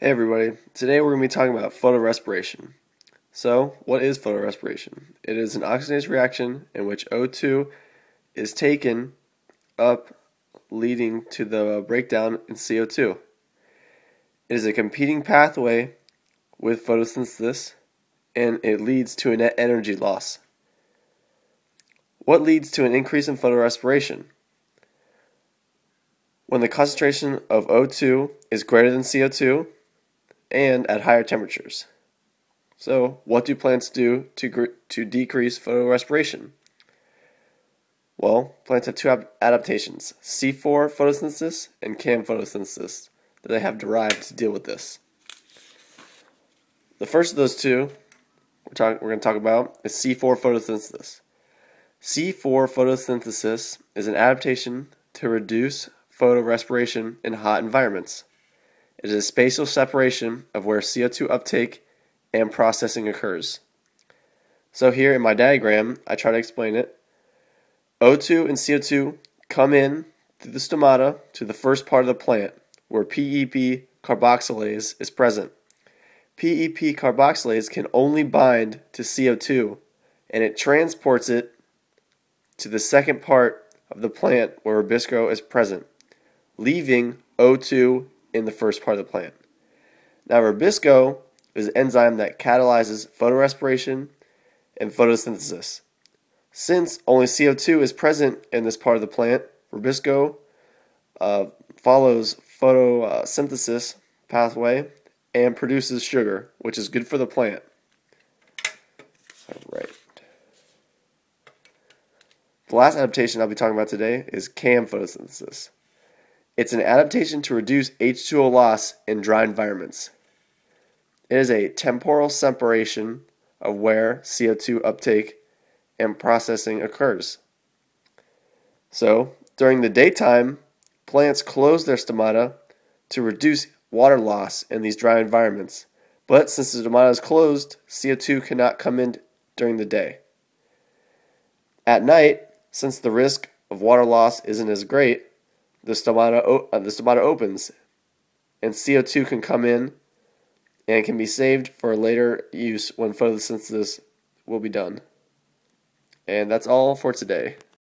Hey everybody, today we're going to be talking about photorespiration. So, what is photorespiration? It is an oxidation reaction in which O2 is taken up, leading to the breakdown in CO2. It is a competing pathway with photosynthesis and it leads to a net energy loss. What leads to an increase in photorespiration? When the concentration of O2 is greater than CO2 and at higher temperatures. So, what do plants do to, to decrease photorespiration? Well, plants have two adaptations C4 photosynthesis and CAM photosynthesis that they have derived to deal with this. The first of those two we're, talk, we're going to talk about is C4 photosynthesis. C4 photosynthesis is an adaptation to reduce photorespiration in hot environments. It is a spatial separation of where CO2 uptake and processing occurs. So here in my diagram, I try to explain it. O2 and CO2 come in through the stomata to the first part of the plant where PEP carboxylase is present. PEP carboxylase can only bind to CO2 and it transports it to the second part of the plant where rubisco is present, leaving O2 in the first part of the plant. Now, rubisco is an enzyme that catalyzes photorespiration and photosynthesis. Since only CO2 is present in this part of the plant, rubisco uh, follows photosynthesis pathway and produces sugar, which is good for the plant. All right. The last adaptation I'll be talking about today is CAM photosynthesis. It's an adaptation to reduce H2O loss in dry environments. It is a temporal separation of where CO2 uptake and processing occurs. So, during the daytime, plants close their stomata to reduce water loss in these dry environments. But since the stomata is closed, CO2 cannot come in during the day. At night, since the risk of water loss isn't as great, the stomata, uh, the stomata opens and CO2 can come in and can be saved for later use when photosynthesis will be done. And that's all for today.